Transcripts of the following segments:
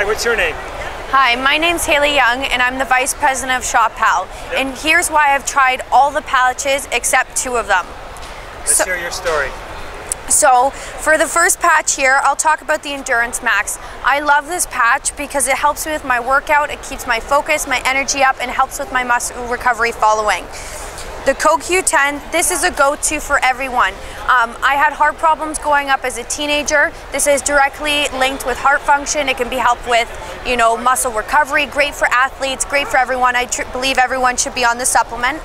Hi, what's your name? Hi, my name's Hailee Young and I'm the Vice President of ShopPal. Yep. And here's why I've tried all the patches except two of them. Let's so, hear your story. So for the first patch here, I'll talk about the Endurance Max. I love this patch because it helps me with my workout, it keeps my focus, my energy up, and helps with my muscle recovery following. The CoQ10, this is a go-to for everyone. Um, I had heart problems growing up as a teenager. This is directly linked with heart function. It can be helped with, you know, muscle recovery. Great for athletes, great for everyone. I believe everyone should be on the supplement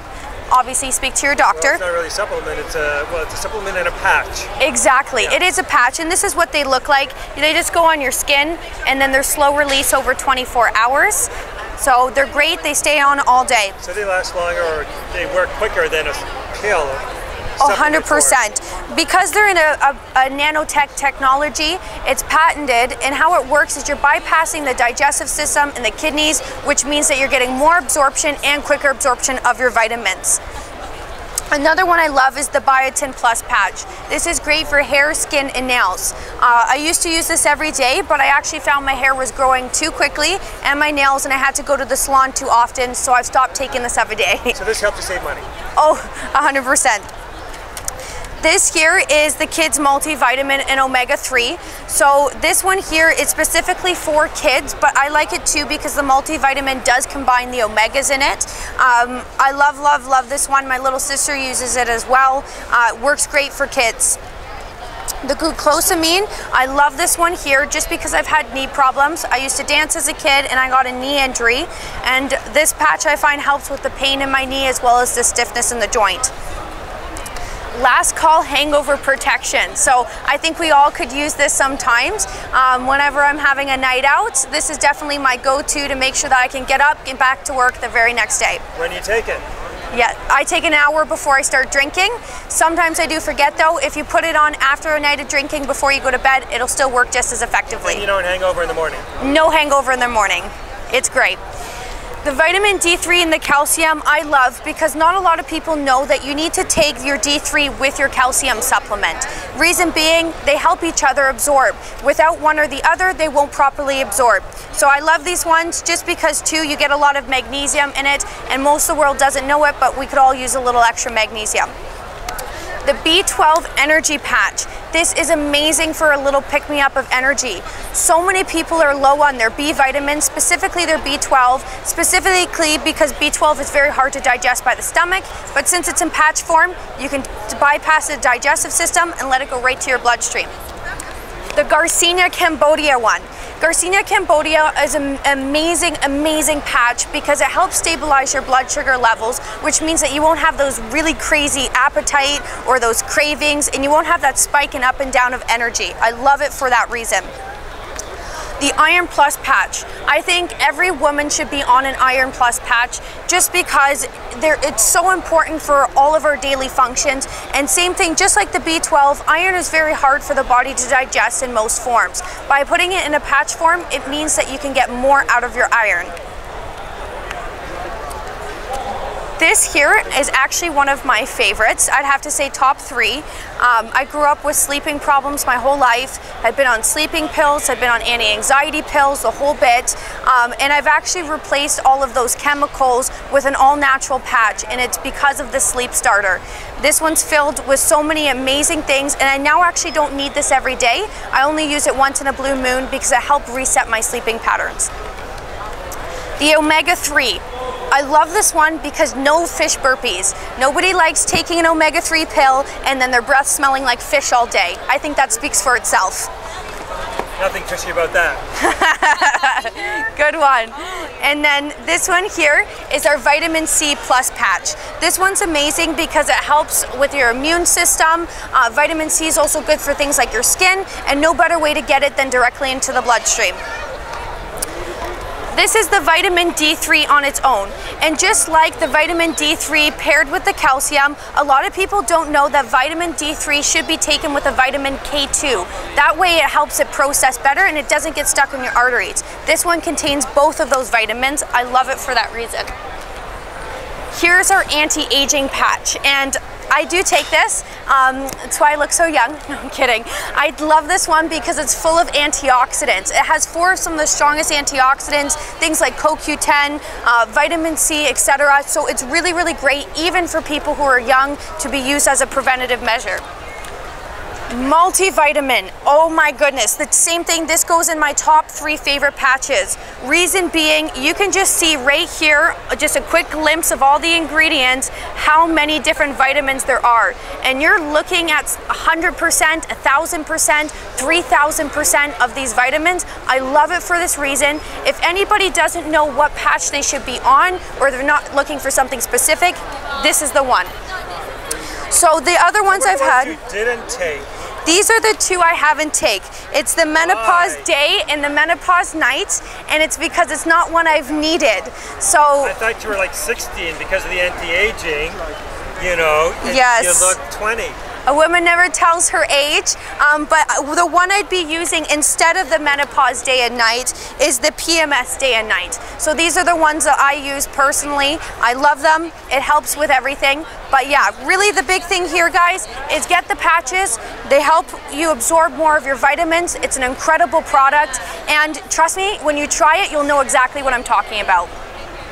obviously speak to your doctor. Well, it's not really a supplement, it's a, well, it's a supplement and a patch. Exactly, yeah. it is a patch and this is what they look like. They just go on your skin and then they're slow release over 24 hours. So they're great, they stay on all day. So they last longer or they work quicker than a pill? Oh, 100%. Because they're in a, a, a, nanotech technology, it's patented, and how it works is you're bypassing the digestive system and the kidneys, which means that you're getting more absorption and quicker absorption of your vitamins. Another one I love is the Biotin Plus patch. This is great for hair, skin, and nails. Uh, I used to use this every day, but I actually found my hair was growing too quickly and my nails, and I had to go to the salon too often, so I've stopped taking this every day. So this helped you save money? Oh, 100%. This here is the kids multivitamin and omega-3. So this one here is specifically for kids, but I like it too because the multivitamin does combine the omegas in it. Um, I love, love, love this one. My little sister uses it as well. Uh, works great for kids. The glucosamine, I love this one here just because I've had knee problems. I used to dance as a kid and I got a knee injury. And this patch I find helps with the pain in my knee as well as the stiffness in the joint last call hangover protection. So I think we all could use this sometimes. Um, whenever I'm having a night out, this is definitely my go-to to make sure that I can get up, get back to work the very next day. When you take it? Yeah, I take an hour before I start drinking. Sometimes I do forget though. If you put it on after a night of drinking before you go to bed, it'll still work just as effectively. And you don't hangover in the morning? No hangover in the morning. It's great. The vitamin D3 and the calcium I love because not a lot of people know that you need to take your D3 with your calcium supplement. Reason being, they help each other absorb. Without one or the other, they won't properly absorb. So I love these ones just because too, you get a lot of magnesium in it and most of the world doesn't know it, but we could all use a little extra magnesium. The B12 Energy Patch. This is amazing for a little pick-me-up of energy. So many people are low on their B vitamins, specifically their B12, specifically because B12 is very hard to digest by the stomach, but since it's in patch form, you can bypass the digestive system and let it go right to your bloodstream. The Garcinia Cambodia one. Garcinia Cambodia is an amazing, amazing patch because it helps stabilize your blood sugar levels, which means that you won't have those really crazy appetite or those cravings, and you won't have that spiking up and down of energy. I love it for that reason the Iron Plus patch. I think every woman should be on an Iron Plus patch just because it's so important for all of our daily functions. And same thing, just like the B12, iron is very hard for the body to digest in most forms. By putting it in a patch form, it means that you can get more out of your iron. This here is actually one of my favorites. I'd have to say top three. Um, I grew up with sleeping problems my whole life. I've been on sleeping pills, I've been on anti-anxiety pills, the whole bit. Um, and I've actually replaced all of those chemicals with an all-natural patch, and it's because of the sleep starter. This one's filled with so many amazing things, and I now actually don't need this every day. I only use it once in a blue moon because it helped reset my sleeping patterns. The omega-3. I love this one because no fish burpees. Nobody likes taking an omega-3 pill and then their breath smelling like fish all day. I think that speaks for itself. Nothing fishy about that. Good one. And then this one here is our vitamin C plus patch. This one's amazing because it helps with your immune system. Uh, vitamin C is also good for things like your skin and no better way to get it than directly into the bloodstream. This is the vitamin D3 on its own. And just like the vitamin D3 paired with the calcium, a lot of people don't know that vitamin D3 should be taken with a vitamin K2. That way it helps it process better and it doesn't get stuck in your arteries. This one contains both of those vitamins. I love it for that reason. Here's our anti-aging patch. And I do take this. Um, that's why I look so young. No, I'm kidding. I love this one because it's full of antioxidants. It has four of some of the strongest antioxidants, things like CoQ10, uh, vitamin C, etc. So it's really, really great even for people who are young to be used as a preventative measure. Multivitamin. Oh my goodness. The same thing. This goes in my top three favorite patches. Reason being, you can just see right here, just a quick glimpse of all the ingredients, how many different vitamins there are. And you're looking at 100%, 1000%, 3000% of these vitamins. I love it for this reason. If anybody doesn't know what patch they should be on, or they're not looking for something specific, this is the one. So the other ones I've had. you didn't take. These are the two I haven't take. It's the menopause day and the menopause night, and it's because it's not one I've needed. So I thought you were like 60, and because of the anti-aging, you know, Yes. you look 20. A woman never tells her age, um, but the one I'd be using instead of the menopause day and night is the PMS day and night. So these are the ones that I use personally. I love them. It helps with everything. But yeah, really the big thing here, guys, is get the patches. They help you absorb more of your vitamins. It's an incredible product. And trust me, when you try it, you'll know exactly what I'm talking about.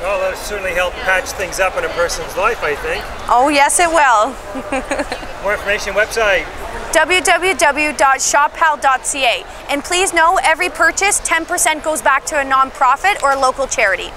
Well, that'll certainly help patch things up in a person's life, I think. Oh, yes, it will. More information, website. www.shoppal.ca. And please know every purchase, 10% goes back to a nonprofit or a local charity.